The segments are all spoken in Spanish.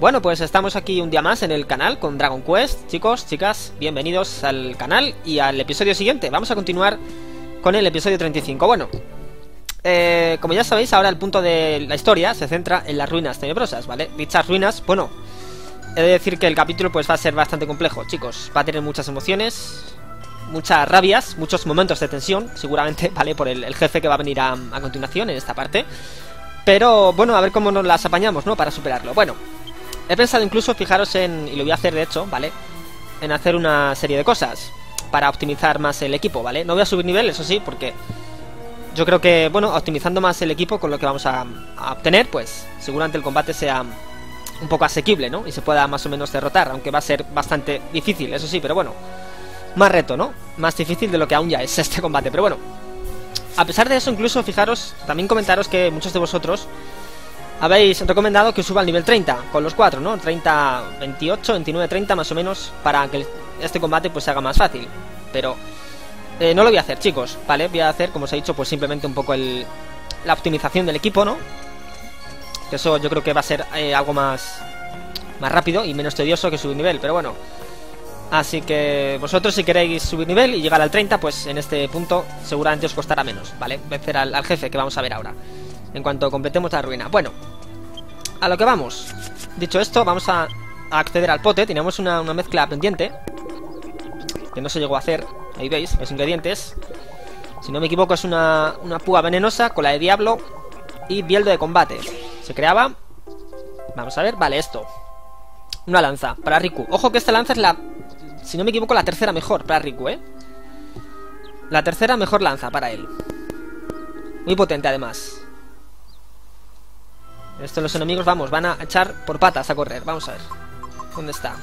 Bueno, pues estamos aquí un día más en el canal con Dragon Quest. Chicos, chicas, bienvenidos al canal y al episodio siguiente. Vamos a continuar con el episodio 35. Bueno, eh, como ya sabéis, ahora el punto de la historia se centra en las ruinas tenebrosas, ¿vale? Dichas ruinas, bueno, he de decir que el capítulo pues va a ser bastante complejo, chicos. Va a tener muchas emociones, muchas rabias, muchos momentos de tensión, seguramente, ¿vale? Por el, jefe que va a venir a, a continuación en esta parte. Pero bueno, a ver cómo nos las apañamos, ¿no? Para superarlo. Bueno, He pensado incluso, fijaros en, y lo voy a hacer de hecho, ¿vale? En hacer una serie de cosas para optimizar más el equipo, ¿vale? No voy a subir nivel, eso sí, porque yo creo que, bueno, optimizando más el equipo con lo que vamos a, a obtener, pues seguramente el combate sea un poco asequible, ¿no? Y se pueda más o menos derrotar, aunque va a ser bastante difícil, eso sí, pero bueno, más reto, ¿no? Más difícil de lo que aún ya es este combate, pero bueno. A pesar de eso, incluso, fijaros, también comentaros que muchos de vosotros habéis recomendado que suba al nivel 30 con los 4, ¿no? 30, 28, 29, 30 más o menos para que este combate pues se haga más fácil. Pero eh, no lo voy a hacer, chicos, ¿vale? Voy a hacer, como os he dicho, pues simplemente un poco el, la optimización del equipo, ¿no? Que eso yo creo que va a ser eh, algo más, más rápido y menos tedioso que subir nivel, pero bueno. Así que vosotros si queréis subir nivel y llegar al 30, pues en este punto seguramente os costará menos, ¿vale? Vencer al, al jefe que vamos a ver ahora en cuanto completemos la ruina. Bueno, a lo que vamos. Dicho esto, vamos a, acceder al pote. Tenemos una, una, mezcla pendiente. Que no se llegó a hacer. Ahí veis, los ingredientes. Si no me equivoco, es una, una púa venenosa, cola de diablo y bieldo de combate. Se creaba... Vamos a ver, vale, esto. Una lanza para Riku. Ojo que esta lanza es la... Si no me equivoco, la tercera mejor para Riku, ¿eh? La tercera mejor lanza para él. Muy potente, además. Estos los enemigos, vamos, van a echar por patas a correr. Vamos a ver. ¿Dónde está?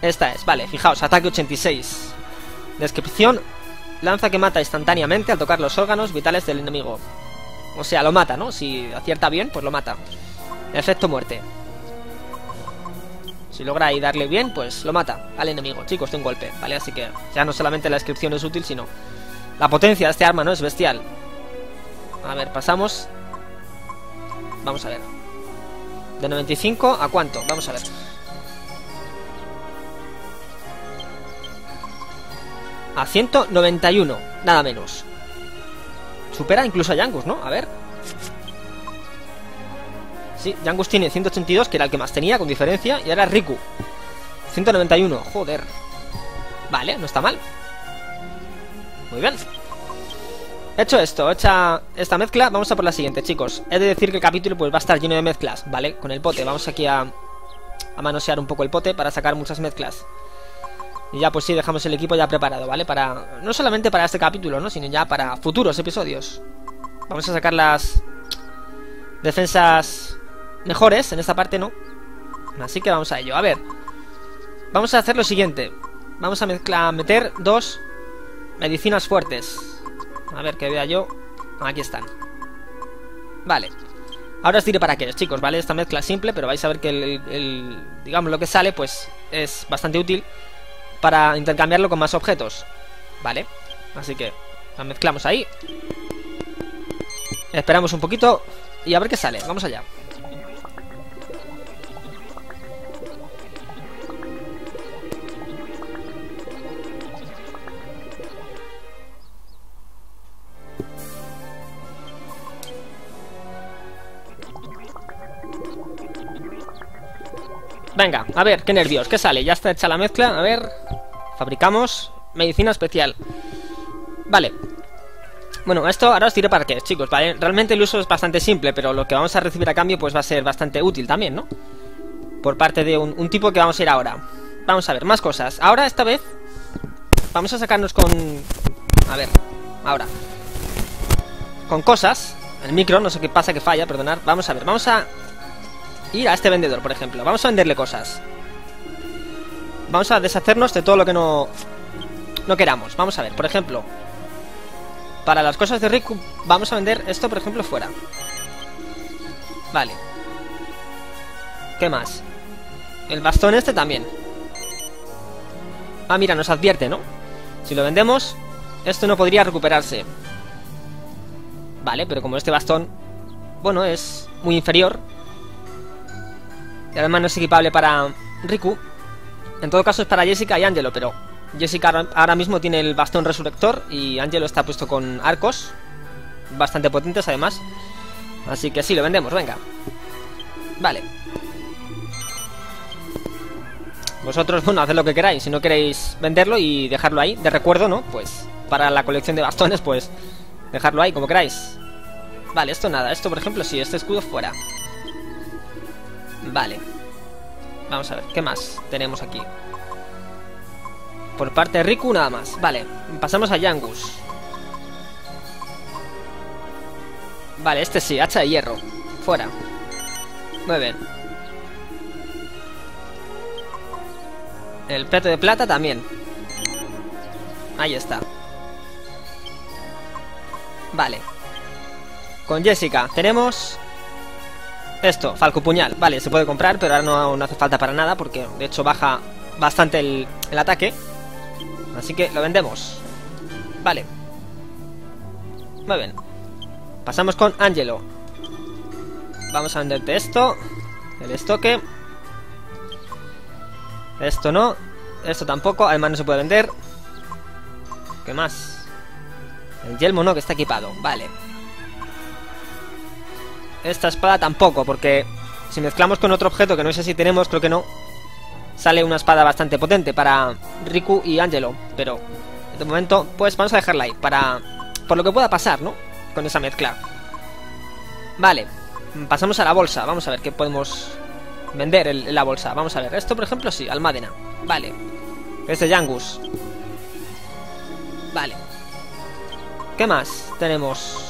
Esta es, vale, fijaos, ataque 86. Descripción. Lanza que mata instantáneamente al tocar los órganos vitales del enemigo. O sea, lo mata, ¿no? Si acierta bien, pues lo mata. Efecto muerte. Si logra ahí darle bien, pues lo mata al enemigo. Chicos, de un golpe, ¿vale? Así que ya no solamente la descripción es útil, sino... La potencia de este arma, ¿no? Es bestial. A ver, pasamos Vamos a ver. ¿De 95 a cuánto? Vamos a ver. A 191, nada menos. Supera incluso a Yangus, ¿no? A ver. Sí, Yangus tiene 182, que era el que más tenía, con diferencia. Y ahora Riku. 191, joder. Vale, no está mal. Muy bien. Hecho esto, hecha esta mezcla, vamos a por la siguiente, chicos. He de decir que el capítulo pues va a estar lleno de mezclas, ¿vale? Con el pote, vamos aquí a, a manosear un poco el pote para sacar muchas mezclas. Y ya pues sí, dejamos el equipo ya preparado, ¿vale? Para, no solamente para este capítulo, ¿no? Sino ya para futuros episodios. Vamos a sacar las defensas mejores, en esta parte no. Así que vamos a ello. A ver, vamos a hacer lo siguiente. Vamos a mezclar, meter dos medicinas fuertes. A ver, que vea yo. Aquí están. Vale. Ahora os diré para qué chicos, ¿vale? Esta mezcla es simple, pero vais a ver que el, el, digamos, lo que sale, pues, es bastante útil para intercambiarlo con más objetos. ¿Vale? Así que la mezclamos ahí. Esperamos un poquito y a ver qué sale. Vamos allá. Venga, a ver, qué nervios, ¿qué sale? Ya está hecha la mezcla, a ver... Fabricamos medicina especial. Vale. Bueno, esto ahora os diré para qué chicos, ¿vale? Realmente el uso es bastante simple, pero lo que vamos a recibir a cambio pues va a ser bastante útil también, ¿no? Por parte de un, un tipo que vamos a ir ahora. Vamos a ver, más cosas. Ahora, esta vez, vamos a sacarnos con... A ver, ahora. Con cosas. El micro, no sé qué pasa que falla, perdonad Vamos a ver, vamos a ir a este vendedor, por ejemplo. Vamos a venderle cosas. Vamos a deshacernos de todo lo que no, no queramos. Vamos a ver, por ejemplo, para las cosas de Riku, vamos a vender esto, por ejemplo, fuera. Vale. ¿Qué más? El bastón este también. Ah, mira, nos advierte, ¿no? Si lo vendemos, esto no podría recuperarse. Vale, pero como este bastón, bueno, es muy inferior, Y además no es equipable para Riku. En todo caso es para Jessica y Angelo, pero Jessica ahora mismo tiene el bastón resurrector y Angelo está puesto con arcos. Bastante potentes además. Así que sí, lo vendemos, venga. Vale. Vosotros, bueno, haced lo que queráis. Si no queréis venderlo y dejarlo ahí, de recuerdo, ¿no? Pues para la colección de bastones, pues dejarlo ahí como queráis. Vale, esto nada. Esto, por ejemplo, sí, este escudo fuera. Vale. Vamos a ver, ¿qué más tenemos aquí? Por parte de Riku, nada más. Vale, pasamos a Yangus. Vale, este sí, hacha de hierro. Fuera. Muy bien. El plato de plata también. Ahí está. Vale. Con Jessica tenemos... Esto, Falco Puñal. Vale, se puede comprar, pero ahora no, no hace falta para nada porque de hecho baja bastante el, el ataque. Así que lo vendemos. Vale. Muy bien. Pasamos con Angelo. Vamos a venderte esto. El estoque. Esto no. Esto tampoco. Además no se puede vender. ¿Qué más? El yelmo no, que está equipado. Vale. Esta espada tampoco, porque si mezclamos con otro objeto que no sé si tenemos, creo que no, sale una espada bastante potente para Riku y Angelo. Pero de momento, pues vamos a dejarla ahí, para por lo que pueda pasar, ¿no? Con esa mezcla. Vale, pasamos a la bolsa. Vamos a ver qué podemos vender en la bolsa. Vamos a ver, esto por ejemplo sí, Almadena. Vale, este Yangus. Vale. ¿Qué más tenemos?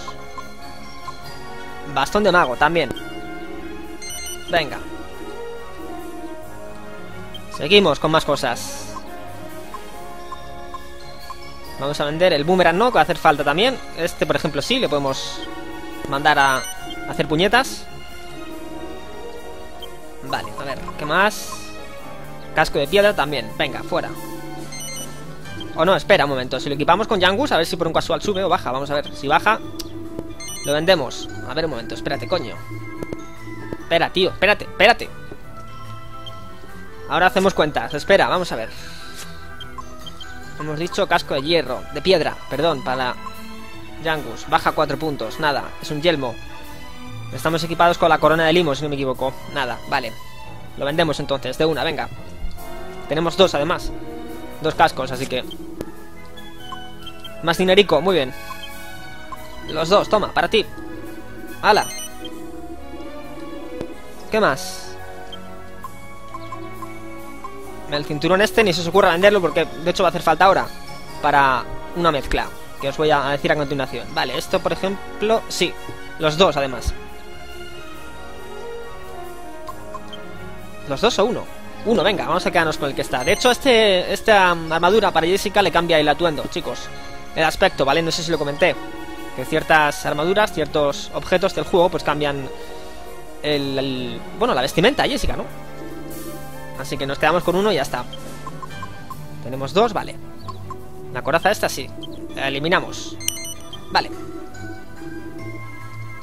Bastón de mago también. Venga. Seguimos con más cosas. Vamos a vender el boomerang, ¿no? Que va a hacer falta también. Este, por ejemplo, sí, le podemos mandar a hacer puñetas. Vale, a ver, ¿qué más? Casco de piedra también. Venga, fuera. O no, espera un momento. Si lo equipamos con Yangus, a ver si por un casual sube o baja. Vamos a ver. Si baja, lo vendemos. A ver un momento, espérate, coño. Espera, tío, espérate, espérate. Ahora hacemos cuentas. Espera, vamos a ver. Hemos dicho casco de hierro, de piedra, perdón, para Yangus. Baja cuatro puntos, nada, es un yelmo. Estamos equipados con la corona de limo, si no me equivoco. Nada, vale. Lo vendemos entonces, de una, venga. Tenemos dos, además. Dos cascos, así que... Más dinerico, muy bien. Los dos, toma, para ti. ¡Hala! ¿Qué más? El cinturón este ni se os ocurra venderlo porque de hecho va a hacer falta ahora. Para una mezcla. Que os voy a decir a continuación. Vale, esto por ejemplo... Sí, los dos además. ¿Los dos o uno? Uno, venga, vamos a quedarnos con el que está. De hecho, este, esta armadura para Jessica le cambia el atuendo, chicos. El aspecto, ¿vale? No sé si lo comenté ciertas armaduras, ciertos objetos del juego, pues cambian el, bueno, la vestimenta, Jessica, ¿no? Así que nos quedamos con uno y ya está. Tenemos dos, vale. La coraza esta sí. La eliminamos. Vale.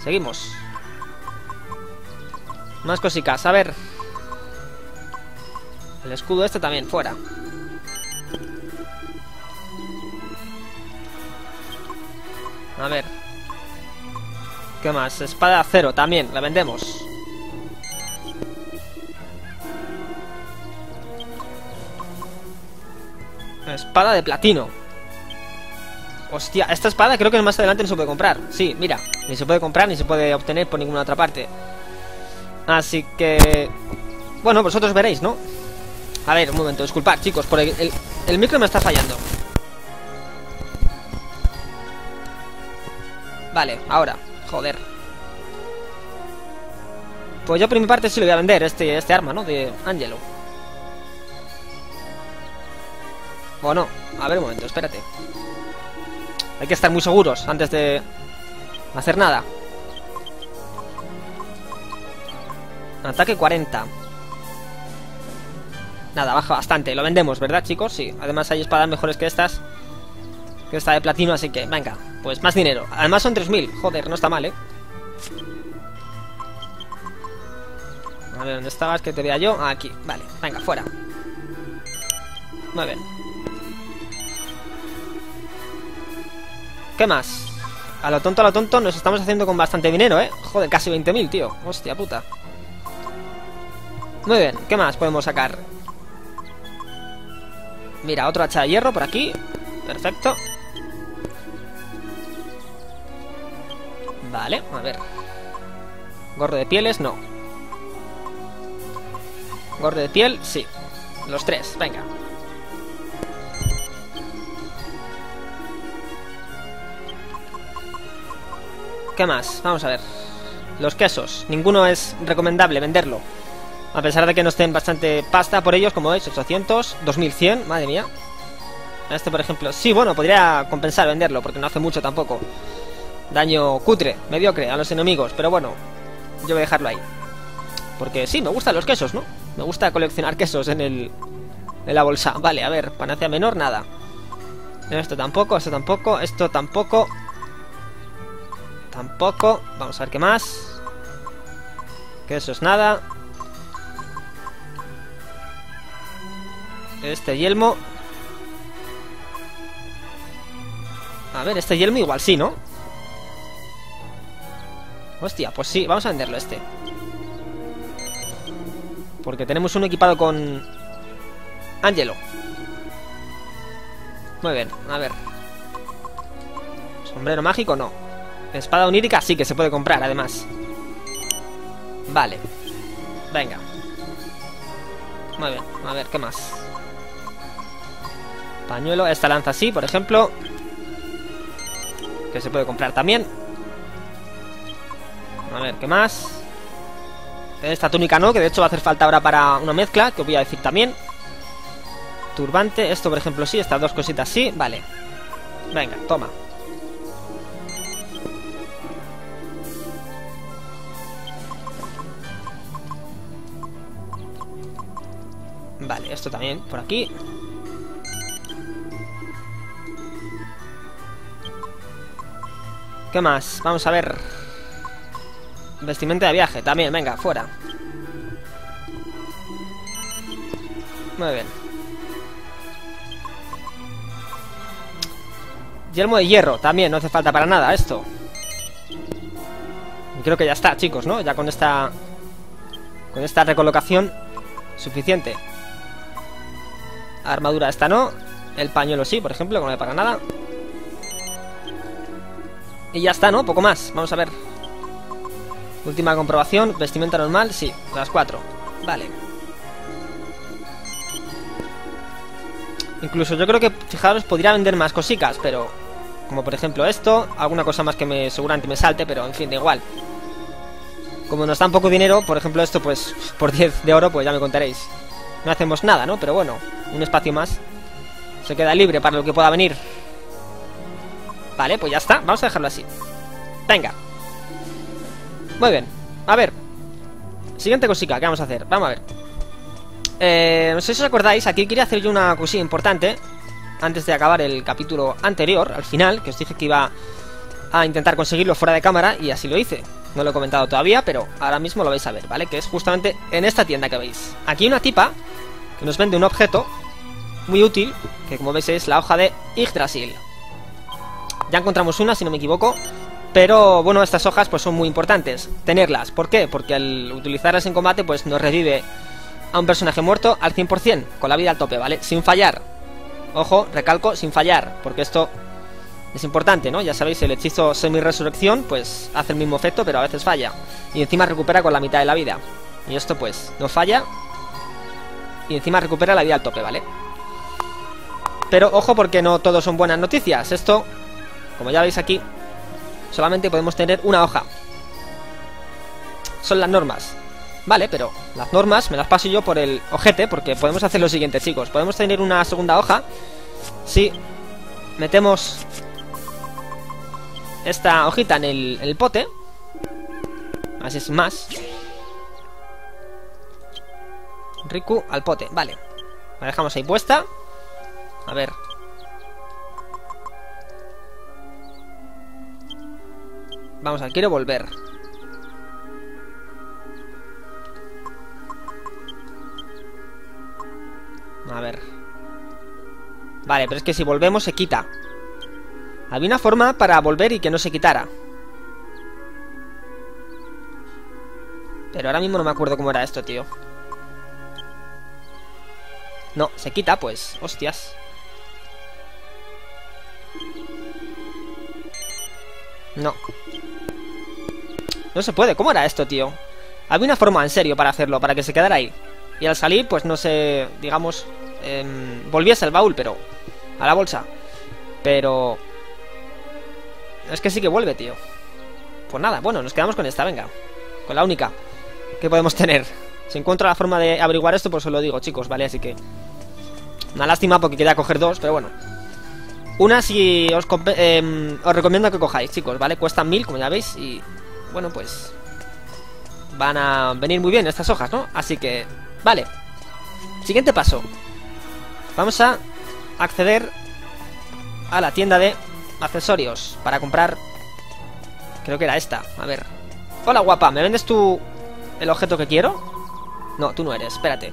Seguimos. Más cositas, a ver. El escudo este también, fuera. A ver. ¿Qué más? Espada de acero, también, la vendemos. Espada de platino. Hostia, esta espada creo que más adelante no se puede comprar. Sí, mira, ni se puede comprar ni se puede obtener por ninguna otra parte. Así que... Bueno, vosotros veréis, ¿no? A ver, un momento, disculpad, chicos, por el, el micro me está fallando. Vale, ahora. Joder. Pues yo por mi parte sí lo voy a vender, este, este arma, ¿no? De Angelo. O no. A ver un momento, espérate. Hay que estar muy seguros antes de hacer nada. Ataque 40. Nada, baja bastante. Lo vendemos, ¿verdad, chicos? Sí. Además hay espadas mejores que estas. Que esta de platino, así que, venga. Pues más dinero. Además son 3.000. Joder, no está mal, ¿eh? A ver, ¿dónde estabas? Que te vea yo. Aquí, vale. Venga, fuera. Muy bien. ¿Qué más? A lo tonto, a lo tonto, nos estamos haciendo con bastante dinero, ¿eh? Joder, casi 20.000, tío. Hostia puta. Muy bien, ¿qué más podemos sacar? Mira, otro hacha de hierro por aquí. Perfecto. Vale, a ver. Gorro de pieles, no. Gorro de piel, sí. Los tres, venga. ¿Qué más? Vamos a ver. Los quesos. Ninguno es recomendable venderlo. A pesar de que nos den bastante pasta por ellos, como veis, 800, 2100, madre mía. Este, por ejemplo, sí, bueno, podría compensar venderlo, porque no hace mucho tampoco. Daño cutre, mediocre a los enemigos, pero bueno, yo voy a dejarlo ahí. Porque sí, me gustan los quesos, ¿no? Me gusta coleccionar quesos en el... En la bolsa. Vale, a ver, panacea menor, nada. Esto tampoco, esto tampoco, esto tampoco. Tampoco. Vamos a ver qué más. Que eso es nada. Este yelmo. A ver, este yelmo igual sí, ¿no? Hostia, pues sí, vamos a venderlo este. Porque tenemos uno equipado con... Angelo. Muy bien, a ver. Sombrero mágico, no. Espada onírica sí que se puede comprar, además. Vale. Venga. Muy bien, a ver, ¿qué más? Pañuelo, esta lanza sí, por ejemplo. Que se puede comprar también. A ver, ¿qué más? Esta túnica no, que de hecho va a hacer falta ahora para una mezcla, que os voy a decir también. Turbante, esto por ejemplo sí, estas dos cositas sí, vale. Venga, toma. Vale, esto también por aquí. ¿Qué más? Vamos a ver. Vestimenta de viaje, también, venga, fuera. Muy bien. Yelmo de hierro, también, no hace falta para nada esto. Creo que ya está, chicos, ¿no? Ya con esta... Con esta recolocación suficiente. Armadura esta no. El pañuelo sí, por ejemplo, que no me para nada. Y ya está, ¿no? Poco más. Vamos a ver. Última comprobación. Vestimenta normal, sí. Las cuatro. Vale. Incluso yo creo que, fijaros, podría vender más cositas, pero... Como por ejemplo esto. Alguna cosa más que me seguramente me salte, pero en fin, da igual. Como nos dan poco dinero, por ejemplo esto, pues por 10 de oro, pues ya me contaréis. No hacemos nada, ¿no? Pero bueno, un espacio más. Se queda libre para lo que pueda venir. Vale, pues ya está. Vamos a dejarlo así. Venga. Muy bien. A ver. Siguiente cosita, ¿qué vamos a hacer? Vamos a ver. Eh, no sé si os acordáis, aquí quería hacer yo una cosilla importante. Antes de acabar el capítulo anterior, al final, que os dije que iba a intentar conseguirlo fuera de cámara y así lo hice. No lo he comentado todavía, pero ahora mismo lo vais a ver, ¿vale? Que es justamente en esta tienda que veis. Aquí una tipa que nos vende un objeto muy útil, que como veis es la hoja de Yggdrasil. Ya encontramos una, si no me equivoco. Pero bueno, estas hojas pues son muy importantes tenerlas. ¿Por qué? Porque al utilizarlas en combate pues nos revive a un personaje muerto al 100%, con la vida al tope, ¿vale? Sin fallar. Ojo, recalco, sin fallar, porque esto es importante, ¿no? Ya sabéis, el hechizo semi-resurrección pues hace el mismo efecto, pero a veces falla. Y encima recupera con la mitad de la vida. Y esto pues no falla. Y encima recupera la vida al tope, ¿vale? Pero ojo porque no todos son buenas noticias. Esto como ya veis aquí, solamente podemos tener una hoja. Son las normas. Vale, pero las normas me las paso yo por el ojete, porque podemos hacer lo siguiente, chicos. Podemos tener una segunda hoja si metemos esta hojita en el, el pote. Así es más. Riku al pote, vale. La dejamos ahí puesta. A ver, Vamos a, quiero volver. A ver. Vale, pero es que si volvemos se quita. Había una forma para volver y que no se quitara. Pero ahora mismo no me acuerdo cómo era esto, tío. No, se quita, pues. Hostias. No. No se puede. ¿Cómo era esto, tío? Había una forma, en serio, para hacerlo, para que se quedara ahí. Y al salir, pues no sé, digamos, eh, volviese al baúl, pero... A la bolsa. Pero... Es que sí que vuelve, tío. Pues nada, bueno, nos quedamos con esta, venga. Con la única que podemos tener. Si encuentro la forma de averiguar esto, pues os lo digo, chicos, ¿vale? Así que... Una lástima porque quería coger dos, pero bueno. Una si os, eh, os recomiendo que cojáis, chicos, ¿vale? Cuestan mil, como ya veis, y... Bueno, pues... Van a venir muy bien estas hojas, ¿no? Así que... Vale. Siguiente paso. Vamos a acceder a la tienda de accesorios para comprar... Creo que era esta. A ver. Hola, guapa. ¿Me vendes tú el objeto que quiero? No, tú no eres. Espérate.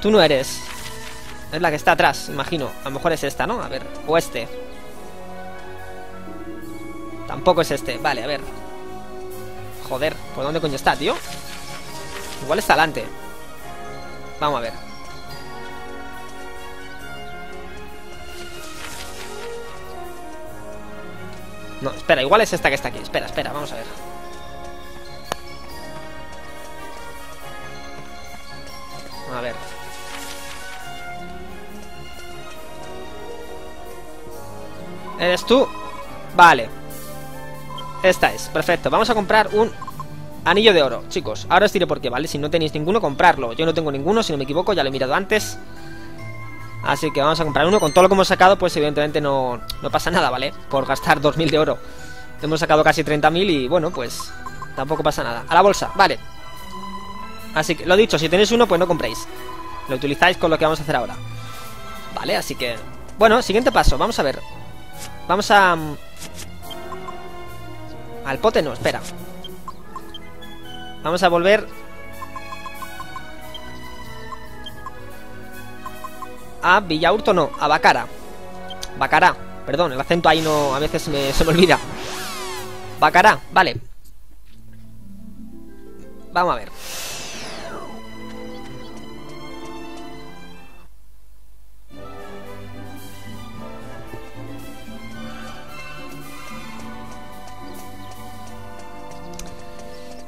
Tú no eres. Es la que está atrás, imagino. A lo mejor es esta, ¿no? A ver. O este. Tampoco es este. Vale, a ver. Joder, ¿por dónde coño está, tío? Igual está adelante. Vamos a ver. No, espera, igual es esta que está aquí. Espera, espera, vamos a ver. A ver. ¿Eres tú? Vale. Esta es, perfecto. Vamos a comprar un anillo de oro, chicos. Ahora os diré por qué, ¿vale? Si no tenéis ninguno, comprarlo. Yo no tengo ninguno, si no me equivoco, ya lo he mirado antes. Así que vamos a comprar uno. Con todo lo que hemos sacado, pues evidentemente no, no pasa nada, ¿vale? Por gastar 2.000 de oro. Hemos sacado casi 30.000 y bueno, pues tampoco pasa nada. A la bolsa, vale. Así que, lo dicho, si tenéis uno, pues no compréis. Lo utilizáis con lo que vamos a hacer ahora. Vale, así que... Bueno, siguiente paso, vamos a ver. Vamos a... Al pote no, espera. Vamos a volver a Villaurto, no, a Bacara. Bacará, perdón, el acento ahí no, a veces se me olvida. Bacará, vale. Vamos a ver.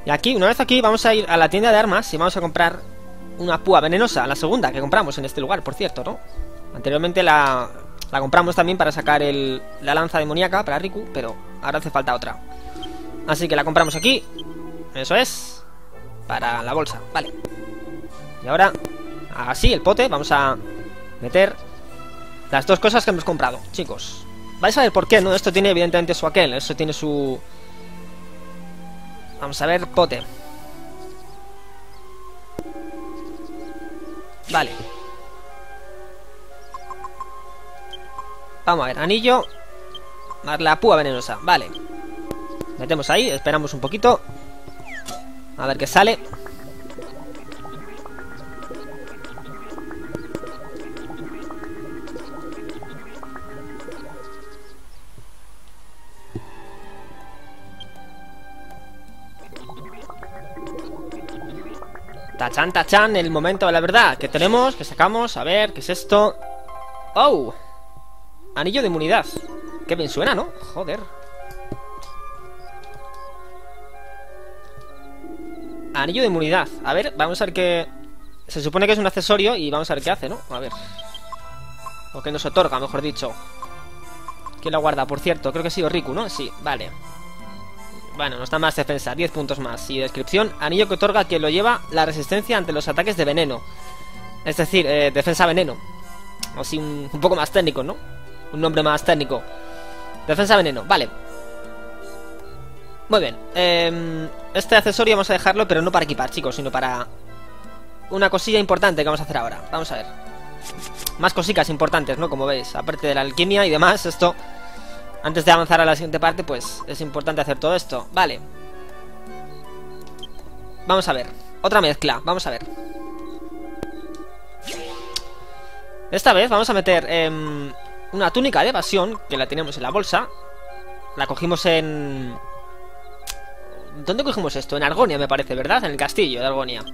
Y aquí, una vez aquí, vamos a ir a la tienda de armas y vamos a comprar una púa venenosa, la segunda que compramos en este lugar, por cierto, ¿no? Anteriormente la, la compramos también para sacar el, la lanza demoníaca para Riku, pero ahora hace falta otra. Así que la compramos aquí. Eso es. Para la bolsa, vale. Y ahora, así, el pote, vamos a meter las dos cosas que hemos comprado, chicos. Vais a ver por qué, ¿no? Esto tiene evidentemente su aquel, eso tiene su Vamos a ver, pote. Vale. Vamos a ver, anillo. Más la púa venenosa. Vale. Metemos ahí, esperamos un poquito. A ver qué sale. Tachan, tachan, el momento de la verdad. Que tenemos? que sacamos? A ver, ¿qué es esto? ¡Oh! Anillo de inmunidad. Qué bien suena, ¿no? Joder. Anillo de inmunidad. A ver, vamos a ver qué... Se supone que es un accesorio y vamos a ver qué hace, ¿no? A ver. O qué nos otorga, mejor dicho. ¿Quién la guarda? Por cierto, creo que ha sido Riku, ¿no? Sí, vale. Bueno, no está más defensa, 10 puntos más. Y descripción, anillo que otorga que lo lleva la resistencia ante los ataques de veneno. Es decir, eh, defensa veneno. O si un, poco más técnico, ¿no? Un nombre más técnico. Defensa veneno, vale. Muy bien. Em, este accesorio vamos a dejarlo, pero no para equipar, chicos, sino para una cosilla importante que vamos a hacer ahora. Vamos a ver. Más cositas importantes, ¿no? Como veis, aparte de la alquimia y demás, esto antes de avanzar a la siguiente parte, pues es importante hacer todo esto. Vale. Vamos a ver. Otra mezcla. Vamos a ver. Esta vez vamos a meter em, una túnica de evasión, que la tenemos en la bolsa. La cogimos en... ¿Dónde cogimos esto? En Argonia, me parece, ¿verdad? En el castillo de Argonia.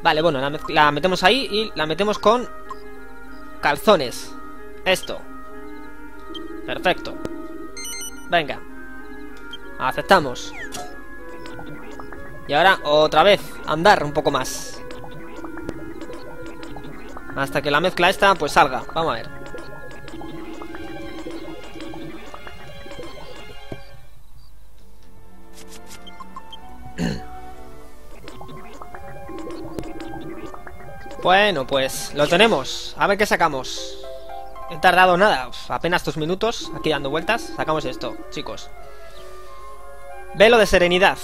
Vale, bueno, la, metemos ahí y la metemos con calzones. Esto. Perfecto. Venga. Aceptamos. Y ahora, otra vez, andar un poco más. Hasta que la mezcla esta, pues salga. Vamos a ver. Bueno, pues lo tenemos. A ver qué sacamos. He tardado nada, apenas dos minutos aquí dando vueltas. Sacamos esto, chicos. Velo de serenidad.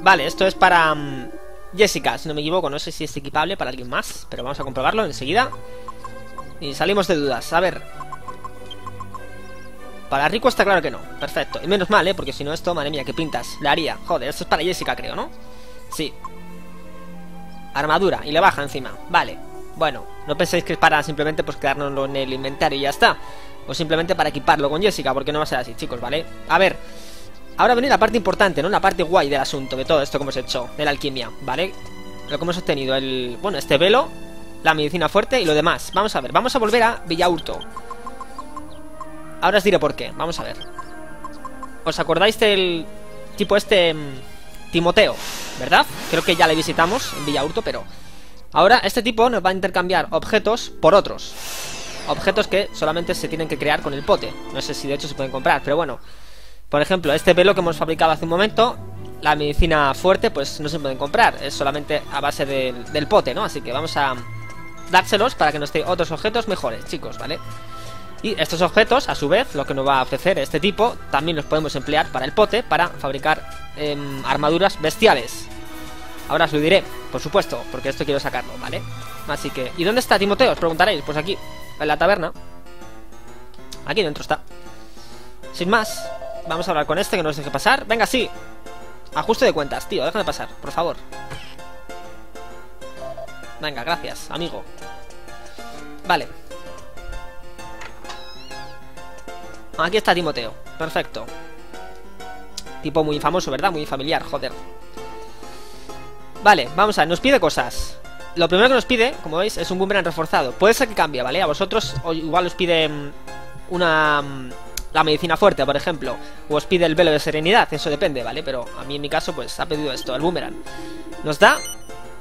Vale, esto es para mm, Jessica, si no me equivoco. No sé si es equipable para alguien más, pero vamos a comprobarlo enseguida. Y salimos de dudas. A ver. Para Rico está claro que no. Perfecto. Y menos mal, ¿eh? Porque si no esto, madre mía, qué pintas. Le haría. Joder, esto es para Jessica, creo, ¿no? Sí. Armadura. Y le baja encima. Vale. Bueno, no penséis que es para simplemente pues quedárnoslo en el inventario y ya está. O simplemente para equiparlo con Jessica, porque no va a ser así, chicos, ¿vale? A ver. Ahora viene la parte importante, ¿no? La parte guay del asunto, de todo esto que hemos hecho, de la alquimia, ¿vale? Lo que hemos obtenido, el... Bueno, este velo, la medicina fuerte y lo demás. Vamos a ver, vamos a volver a Villaurto. Ahora os diré por qué, vamos a ver. ¿Os acordáis del tipo este... Mm, Timoteo, ¿verdad? Creo que ya le visitamos en Villaurto, pero... Ahora este tipo nos va a intercambiar objetos por otros. Objetos que solamente se tienen que crear con el pote. No sé si de hecho se pueden comprar, pero bueno... Por ejemplo, este pelo que hemos fabricado hace un momento, la medicina fuerte, pues no se pueden comprar, es solamente a base del pote, ¿no? Así que vamos a dárselos para que nos dé otros objetos mejores, chicos, ¿vale? Y estos objetos, a su vez, lo que nos va a ofrecer este tipo, también los podemos emplear para el pote, para fabricar em, armaduras bestiales. Ahora os lo diré, por supuesto, porque esto quiero sacarlo, ¿vale? Así que, ¿y dónde está Timoteo? Os preguntaréis, pues aquí, en la taberna. Aquí dentro está. Sin más, Vamos a hablar con este que nos deje pasar. Venga, sí. Ajuste de cuentas, tío. Déjame pasar, por favor. Venga, gracias, amigo. Vale. Aquí está Timoteo. Perfecto. Tipo muy famoso, ¿verdad? Muy familiar, joder. Vale, vamos a ver. Nos pide cosas. Lo primero que nos pide, como veis, es un boomerang reforzado. Puede ser que cambie, ¿vale? A vosotros igual os pide mm, una mm, la medicina fuerte, por ejemplo, o os pide el velo de serenidad, eso depende, ¿vale? Pero a mí en mi caso, pues ha pedido esto, el boomerang. Nos da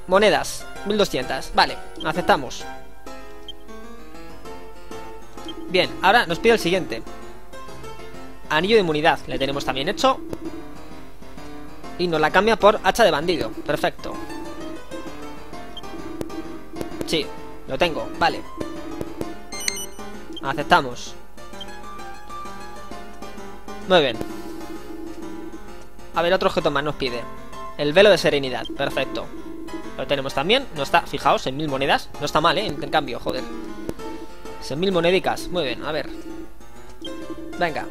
monedas, 1200, vale, aceptamos. Bien, ahora nos pide el siguiente. Anillo de inmunidad, le tenemos también hecho. Y nos la cambia por hacha de bandido, perfecto. Sí, lo tengo, vale. Aceptamos. Muy bien. A ver, otro objeto más nos pide. El velo de serenidad, perfecto. Lo tenemos también, no está, fijaos, en mil monedas. No está mal, ¿eh? Intercambio, joder. en mil monedicas, muy bien, a ver. Venga.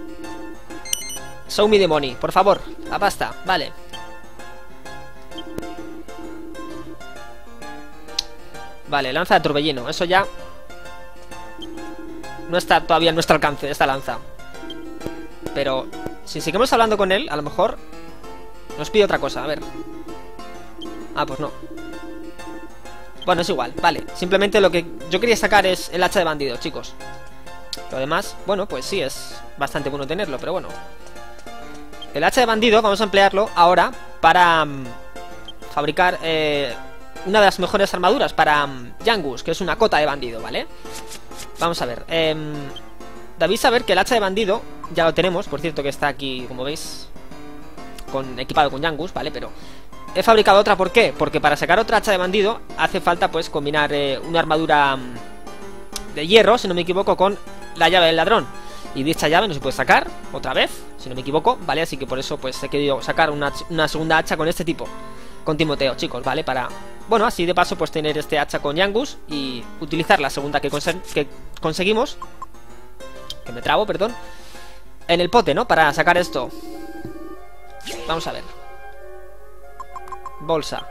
Show me the money, por favor. La pasta, vale. Vale, lanza de torbellino, eso ya... No está todavía en nuestro alcance esta lanza. Pero si seguimos hablando con él, a lo mejor nos pide otra cosa. A ver. Ah, pues no. Bueno, es igual, vale. Simplemente lo que yo quería sacar es el hacha de bandido, chicos. Lo demás, bueno, pues sí, es bastante bueno tenerlo, pero bueno. El hacha de bandido vamos a emplearlo ahora para mm, fabricar eh, una de las mejores armaduras para um, Yangus, que es una cota de bandido, ¿vale? Vamos a ver. Eh, Debéis saber que el hacha de bandido ya lo tenemos, por cierto que está aquí, como veis, con equipado con Yangus, ¿vale? Pero he fabricado otra, ¿por qué? Porque para sacar otra hacha de bandido hace falta, pues, combinar eh, una armadura mm, de hierro, si no me equivoco, con la llave del ladrón. Y dicha llave no se puede sacar otra vez, si no me equivoco, ¿vale? Así que por eso, pues, he querido sacar una, segunda hacha con este tipo, con Timoteo, chicos, ¿vale? Para, bueno, así de paso, pues, tener este hacha con Yangus y utilizar la segunda que, conseguimos que me trabo, perdón En el pote, ¿no? Para sacar esto Vamos a ver Bolsa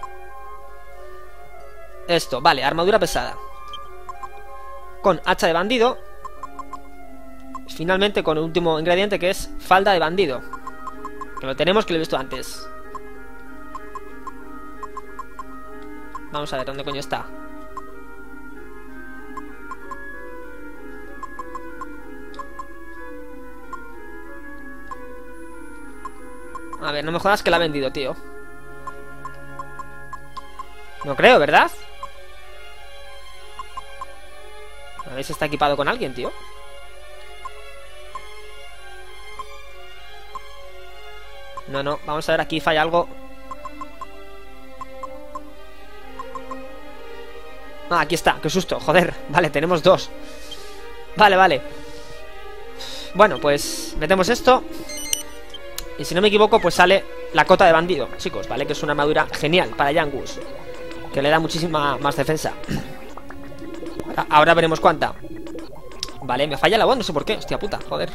Esto, vale, armadura pesada con hacha de bandido. Finalmente con el último ingrediente que es falda de bandido. Que lo tenemos que lo he visto antes. Vamos a ver dónde coño está. A ver, no me jodas que la ha vendido, tío. No creo, ¿verdad? A ver si está equipado con alguien, tío. No, no, vamos a ver, aquí falla algo. Ah, aquí está, qué susto, joder. Vale, tenemos dos. Vale, vale. Bueno, pues metemos esto. Y si no me equivoco, pues sale la cota de bandido, chicos, ¿vale? Que es una armadura genial para Yangus. Que le da muchísima más defensa. Ahora, veremos cuánta. Vale, me falla la voz, no sé por qué. Hostia puta, joder.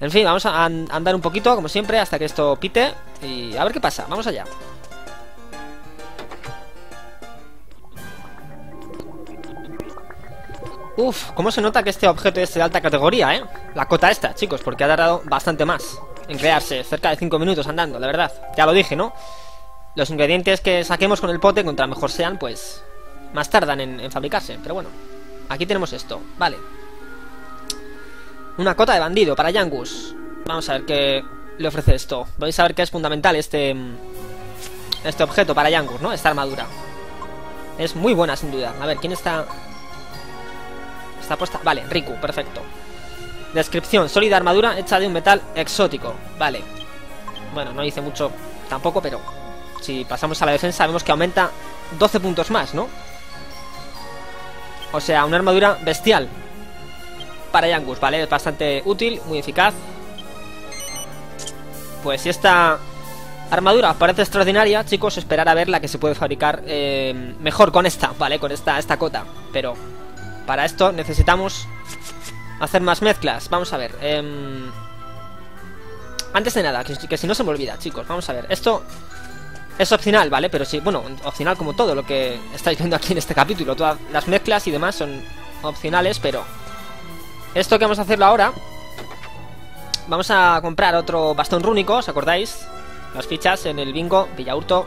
En fin, vamos a andar un poquito, como siempre, hasta que esto pite. Y a ver qué pasa. Vamos allá. Uf, cómo se nota que este objeto es de alta categoría, ¿eh? La cota esta, chicos, porque ha tardado bastante más en crearse, cerca de 5 minutos andando, la verdad. Ya lo dije, ¿no? Los ingredientes que saquemos con el pote, contra mejor sean, pues más tardan en, fabricarse. Pero bueno, aquí tenemos esto, vale. Una cota de bandido para Yangus. Vamos a ver qué le ofrece esto. Vais a ver que es fundamental este este objeto para Yangus, ¿no? Esta armadura. Es muy buena, sin duda. A ver, ¿quién está...? Está puesta... Vale, Riku, perfecto. Descripción, sólida armadura hecha de un metal exótico. Vale. Bueno, no dice mucho tampoco, pero si pasamos a la defensa vemos que aumenta 12 puntos más, ¿no? O sea, una armadura bestial para Yangus, ¿vale? Es bastante útil, muy eficaz. Pues si esta armadura parece extraordinaria, chicos, esperar a ver la que se puede fabricar eh, mejor con esta, ¿vale? Con esta, esta cota. Pero para esto necesitamos hacer más mezclas. Vamos a ver. Em, antes de nada, que, si no se me olvida, chicos, vamos a ver. Esto es opcional, ¿vale? Pero sí, bueno, opcional como todo lo que estáis viendo aquí en este capítulo. Todas las mezclas y demás son opcionales, pero... Esto que vamos a hacerlo ahora... Vamos a comprar otro bastón rúnico, ¿os acordáis? Las fichas en el bingo, Villaurto.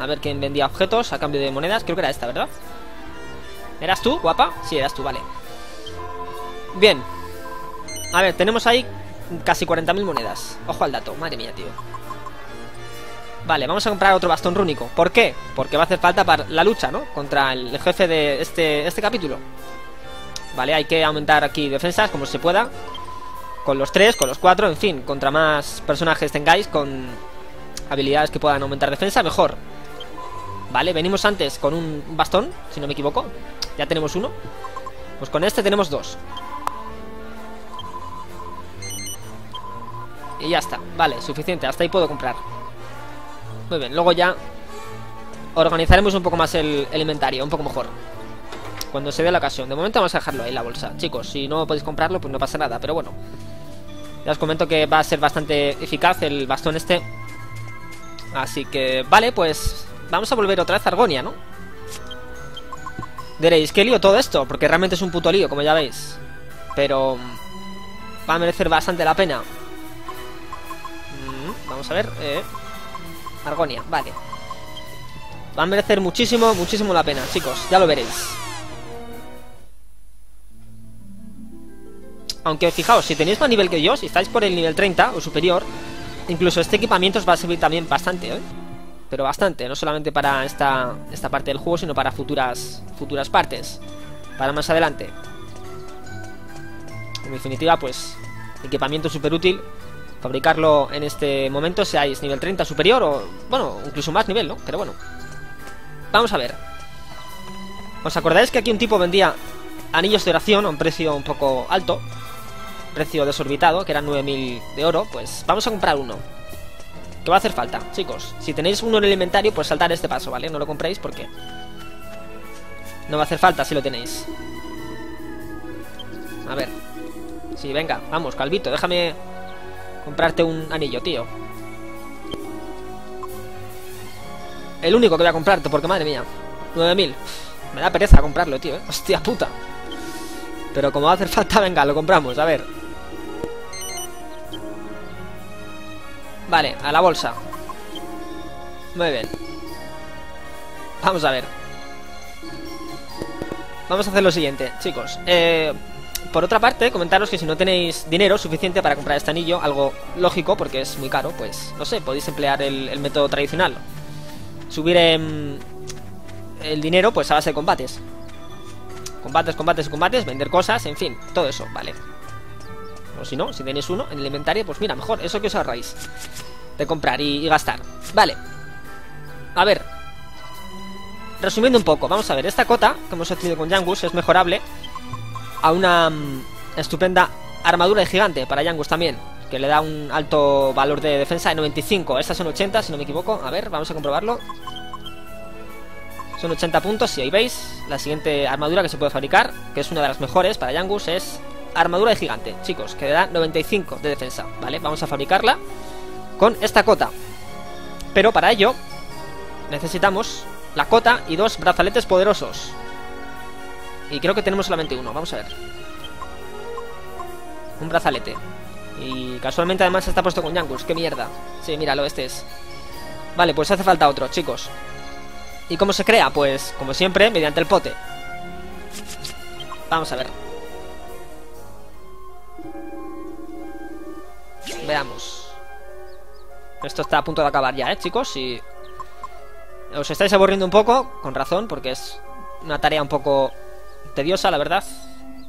A ver quién vendía objetos a cambio de monedas. Creo que era esta, ¿verdad? ¿Eras tú, guapa? Sí, eras tú, vale. Bien. A ver, tenemos ahí casi 40.000 monedas. Ojo al dato, madre mía, tío. Vale, vamos a comprar otro bastón rúnico. ¿Por qué? Porque va a hacer falta para la lucha, ¿no? Contra el jefe de este, este capítulo. Vale, hay que aumentar aquí defensas como se pueda. Con los tres, con los cuatro, en fin. Contra más personajes tengáis con habilidades que puedan aumentar defensa, mejor. Vale, venimos antes con un bastón, si no me equivoco. Ya tenemos uno. Pues con este tenemos dos. Y ya está, vale, suficiente, hasta ahí puedo comprar. Muy bien, luego ya Organizaremos un poco más el, inventario Un poco mejor. Cuando se dé la ocasión, de momento vamos a dejarlo ahí en la bolsa. Chicos, si no podéis comprarlo, pues no pasa nada. Pero bueno, ya os comento que va a ser bastante eficaz el bastón este. Así que, vale, pues Vamos a volver otra vez a Argonia, ¿no? Diréis, ¿qué lío todo esto? Porque realmente es un puto lío, como ya veis Pero... Va a merecer bastante la pena Vamos a ver. Eh. Argonia, vale. Va a merecer muchísimo, muchísimo la pena, chicos. Ya lo veréis. Aunque fijaos, si tenéis más nivel que yo, si estáis por el nivel 30 o superior, incluso este equipamiento os va a servir también bastante, ¿eh? Pero bastante, no solamente para esta, esta parte del juego, sino para futuras, futuras partes. Para más adelante. En definitiva, pues, equipamiento súper útil fabricarlo en este momento, seáis nivel 30 superior o, bueno, incluso más nivel, ¿no? Pero bueno. Vamos a ver. ¿Os acordáis que aquí un tipo vendía anillos de oración a un precio un poco alto? Precio desorbitado, que eran 9000 de oro. Pues vamos a comprar uno. Que va a hacer falta, chicos. Si tenéis uno en el inventario, pues saltar este paso, ¿vale? No lo compréis porque... No va a hacer falta si lo tenéis. A ver. Sí, venga, vamos, Calvito, déjame comprarte un anillo, tío. El único que voy a comprarte, porque madre mía. 9000. Me da pereza comprarlo, tío, ¿eh? Hostia puta. Pero como va a hacer falta, venga, lo compramos, a ver. Vale, a la bolsa. Muy bien. Vamos a ver. Vamos a hacer lo siguiente, chicos. Eh, por otra parte, comentaros que si no tenéis dinero suficiente para comprar este anillo, algo lógico porque es muy caro, pues no sé, podéis emplear el, método tradicional. Subir el dinero pues a base de combates. Combates, combates, combates, vender cosas, en fin, todo eso, vale. O si no, si tenéis uno en el inventario, pues mira, mejor, eso que os ahorráis. De comprar y, gastar. Vale. A ver. Resumiendo un poco, vamos a ver, esta cota que hemos obtenido con Yangus es mejorable a una mm, estupenda armadura de gigante para Yangus también, que le da un alto valor de defensa de 95. Estas son 80, si no me equivoco. A ver, vamos a comprobarlo. Son 80 puntos, y ahí veis. La siguiente armadura que se puede fabricar, que es una de las mejores para Yangus, es armadura de gigante, chicos, que le da 95 de defensa, ¿vale? Vamos a fabricarla con esta cota. Pero para ello necesitamos la cota y dos brazaletes poderosos. Y creo que tenemos solamente uno, vamos a ver. Un brazalete. Y casualmente además está puesto con Yangus, qué mierda. Sí, míralo, este es. Vale, pues hace falta otro, chicos. ¿Y cómo se crea? Pues, como siempre, mediante el pote. Vamos a ver. Veamos. Esto está a punto de acabar ya, ¿eh, chicos? Y... Os estáis aburriendo un poco, con razón, porque es una tarea un poco tediosa, la verdad.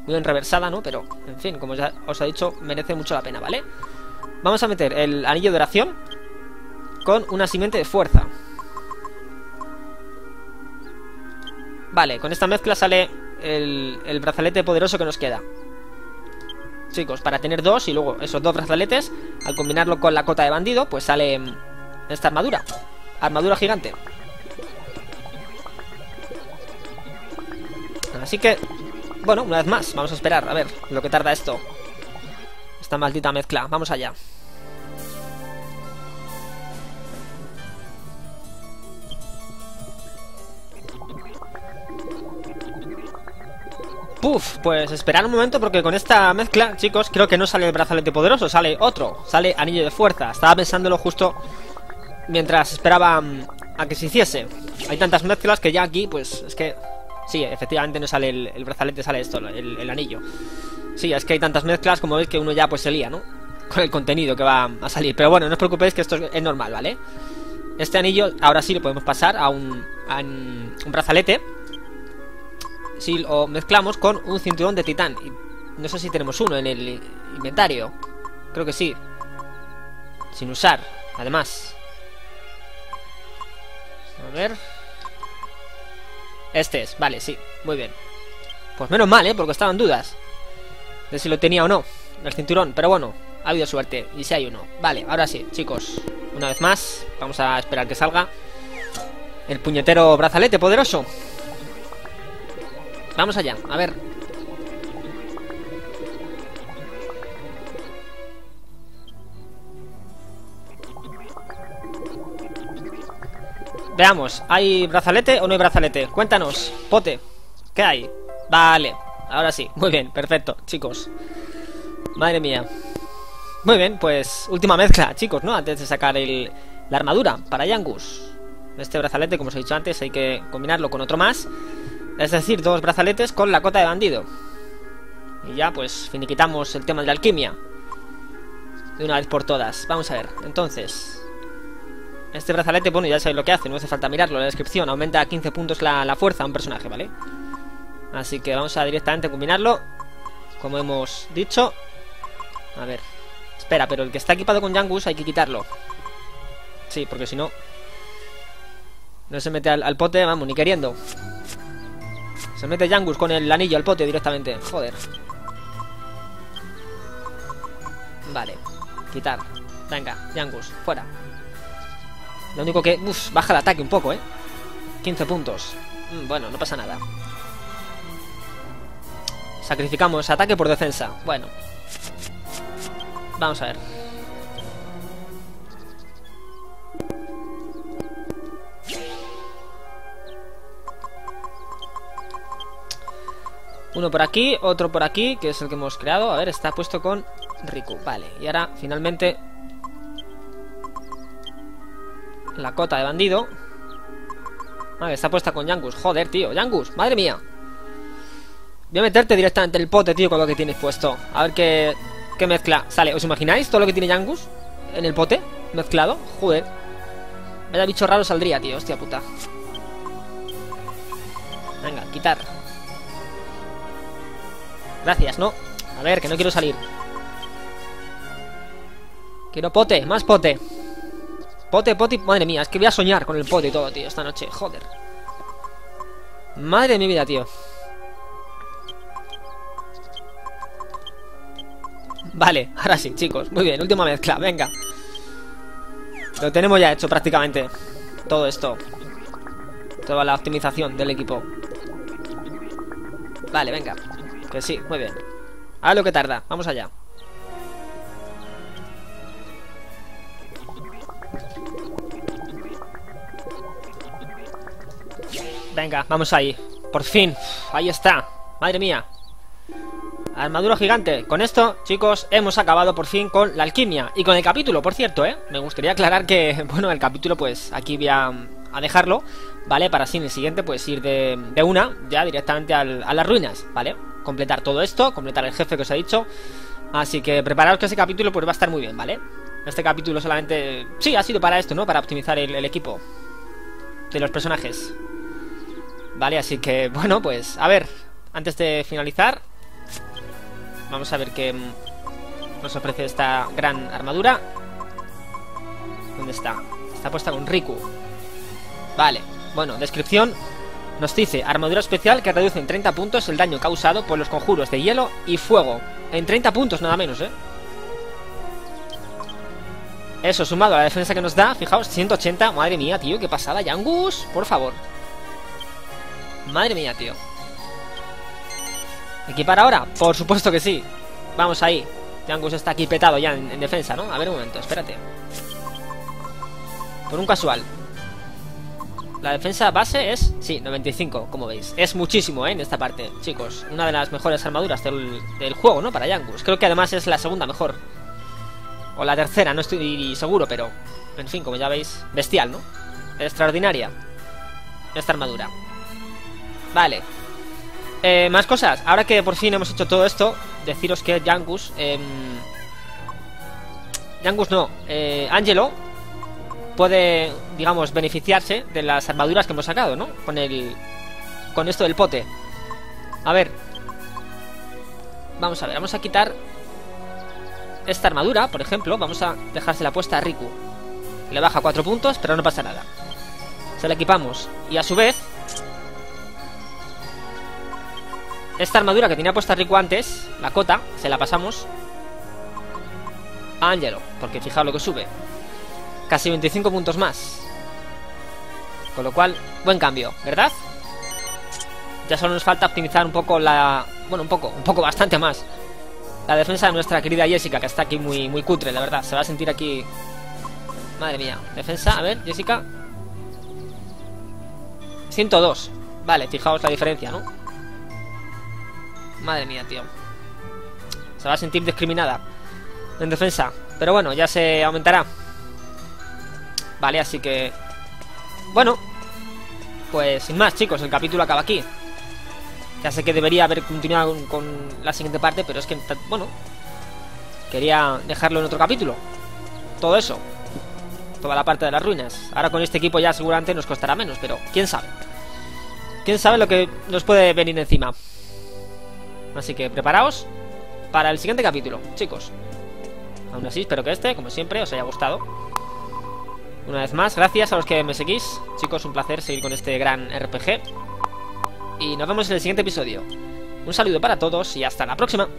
Muy enreversada, ¿no? Pero, en fin, como ya os he dicho, merece mucho la pena, ¿vale? Vamos a meter el anillo de oración con una simiente de fuerza. Vale, con esta mezcla sale el brazalete poderoso que nos queda chicos, para tener dos y luego esos dos brazaletes, al combinarlo con la cota de bandido, pues sale esta armadura. Armadura gigante. Así que, bueno, una vez más, vamos a esperar, a ver lo que tarda esto. Esta maldita mezcla, vamos allá. Pues esperar un momento porque con esta mezcla, chicos, creo que no sale el brazalete poderoso, sale otro, sale anillo de fuerza. Estaba pensándolo justo mientras esperaba mm, a que se hiciese. Hay tantas mezclas que ya aquí, pues es que... Sí, efectivamente no sale el, brazalete, sale esto, el, anillo. Sí, es que hay tantas mezclas como veis que uno ya pues se lía, ¿no? Con el contenido que va a salir. Pero bueno, no os preocupéis que esto es normal, ¿vale? Este anillo ahora sí lo podemos pasar a un brazalete si lo mezclamos con un cinturón de titán. no sé si tenemos uno en el inventario. Creo que sí. Sin usar, además. A ver. Este es, vale, sí, muy bien. Pues menos mal, ¿eh? Porque estaban dudas de si lo tenía o no, el cinturón. Pero bueno, ha habido suerte. Y si hay uno. Vale, ahora sí, chicos. Una vez más, vamos a esperar que salga el puñetero brazalete poderoso. Vamos allá, a ver Veamos, ¿hay brazalete o no hay brazalete? Cuéntanos, pote ¿Qué hay? Vale, ahora sí, muy bien, perfecto, chicos Madre mía Muy bien, pues última mezcla, chicos, ¿no? Antes de sacar el, la armadura para Yangus Este brazalete, como os he dicho antes, hay que combinarlo con otro más es decir, dos brazaletes con la cota de bandido. Y ya, pues, finiquitamos el tema de la alquimia. De una vez por todas. Vamos a ver, entonces... Este brazalete, bueno, ya sabéis lo que hace, no hace falta mirarlo la descripción. Aumenta a 15 puntos la, fuerza a un personaje, ¿vale? Así que vamos a directamente combinarlo. Como hemos dicho. A ver. Espera, pero el que está equipado con Yangus hay que quitarlo. Sí, porque si no... No se mete al, al pote, vamos, ni queriendo. Se mete Yangus con el anillo al pote directamente. Joder. Vale. Quitar. Venga, Yangus, fuera. Lo único que... Uf, baja el ataque un poco, ¿eh? 15 puntos. Mm, bueno, no pasa nada. Sacrificamos ataque por defensa. Bueno. Vamos a ver. Uno por aquí, otro por aquí, que es el que hemos creado. A ver, está puesto con Riku. Vale, y ahora finalmente la cota de bandido. Vale, está puesta con Yangus. Joder, tío. Yangus, madre mía. Voy a meterte directamente en el pote, tío, con lo que tienes puesto. A ver qué, qué mezcla sale. ¿Os imagináis todo lo que tiene Yangus en el pote? Mezclado. Joder. Vaya bicho raro saldría, tío. Hostia puta. Venga, quitar. Gracias, ¿no? A ver, que no quiero salir. Quiero pote, más pote. Pote, pote, madre mía, es que voy a soñar con el pote y todo, tío, esta noche, joder. Madre de mi vida, tío. Vale, ahora sí, chicos, muy bien, última mezcla, venga. Lo tenemos ya hecho prácticamente. Todo esto. Toda la optimización del equipo. Vale, venga. Que sí, muy bien. A lo que tarda, vamos allá. Venga, vamos ahí. Por fin. Ahí está. Madre mía. Armadura gigante. Con esto, chicos, hemos acabado por fin con la alquimia. Y con el capítulo, por cierto, ¿eh? Me gustaría aclarar que, bueno, el capítulo, pues aquí voy a, dejarlo, ¿vale? Para así en el siguiente, pues ir de, una, ya directamente a las ruinas, ¿vale? Completar todo esto, completar el jefe que os he dicho. Así que preparaos que ese capítulo, pues va a estar muy bien, ¿vale? Este capítulo solamente... Sí, ha sido para esto, ¿no? Para optimizar el equipo de los personajes. Vale, así que, bueno, pues, a ver, antes de finalizar, vamos a ver qué nos ofrece esta gran armadura. ¿Dónde está? Está puesta con Riku. Vale, bueno, descripción. Nos dice, armadura especial que reduce en 30 puntos el daño causado por los conjuros de hielo y fuego. En 30 puntos nada menos, ¿eh? Eso, sumado a la defensa que nos da, fijaos, 180. Madre mía, tío, qué pasada, Yangus, por favor. Madre mía, tío. ¿Equipar ahora? Por supuesto que sí. Vamos ahí. Yangus está aquí petado ya en, defensa, ¿no? A ver un momento, espérate. Por un casual. La defensa base es, sí, 95, como veis. Es muchísimo, ¿eh? En esta parte, chicos. Una de las mejores armaduras del, juego, ¿no? Para Yangus. Creo que además es la segunda mejor. O la tercera, no estoy seguro, pero... En fin, como ya veis, bestial, ¿no? Extraordinaria. Esta armadura. Vale. Eh, más cosas. Ahora que por fin hemos hecho todo esto, deciros que Yangus... Eh, Yangus no, eh, Angelo puede, digamos, beneficiarse de las armaduras que hemos sacado, ¿no? Con el... Con esto del pote. A ver. Vamos a ver, vamos a quitar esta armadura, por ejemplo. Vamos a dejársela puesta a Riku. Le baja 4 puntos, pero no pasa nada. Se la equipamos. Y a su vez, Esta armadura que tenía puesta Rico antes, la cota, se la pasamos a Angelo, porque fijaos lo que sube. Casi 25 puntos más. Con lo cual, buen cambio, ¿verdad? Ya solo nos falta optimizar un poco la... Bueno, un poco, un poco bastante más. La defensa de nuestra querida Jessica, que está aquí muy, muy cutre, la verdad. Se va a sentir aquí... Madre mía. Defensa, a ver, Jessica. 102. Vale, fijaos la diferencia, ¿no? Madre mía, tío. Se va a sentir discriminada en defensa. Pero bueno, ya se aumentará. Vale, así que... Bueno. Pues sin más, chicos, el capítulo acaba aquí. Ya sé que debería haber continuado con la siguiente parte, pero es que, bueno... Quería dejarlo en otro capítulo. Todo eso. Toda la parte de las ruinas. Ahora con este equipo ya seguramente nos costará menos, pero quién sabe. Quién sabe lo que nos puede venir encima. Así que preparaos para el siguiente capítulo, chicos. Aún así, espero que este, como siempre, os haya gustado. Una vez más, gracias a los que me seguís. Chicos, un placer seguir con este gran RPG. Y nos vemos en el siguiente episodio. Un saludo para todos y hasta la próxima.